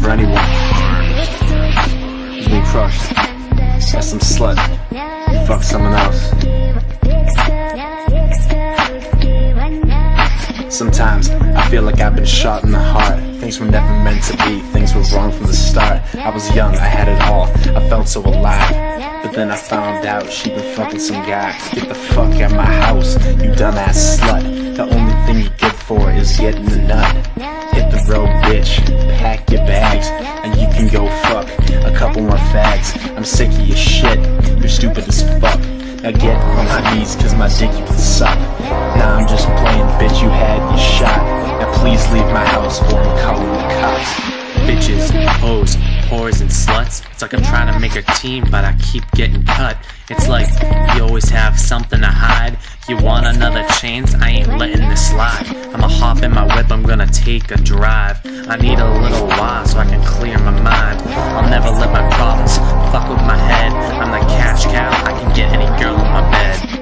for anyone who's been crushed by some slut. Fuck someone else. Sometimes I feel like I've been shot in the heart. Things were never meant to be, things were wrong from the start. I was young, I had it all, I felt so alive. But then I found out she been fucking some guy. Get the fuck out of my house, you dumbass slut. Fags. I'm sick of your shit, you're stupid as fuck. Now get on my knees, cause my dick you can suck. Nah, I'm just playing, bitch, you had your shot. Now please leave my house or I'm calling the cops. Bitches, hoes, whores, and sluts. It's like I'm trying to make a team, but I keep getting cut. It's like you always have something to hide. You want another chance? I ain't letting this slide. Hop in my whip, I'm gonna take a drive. I need a little while so I can clear my mind. I'll never let my problems fuck with my head. I'm the cash cow, I can get any girl in my bed.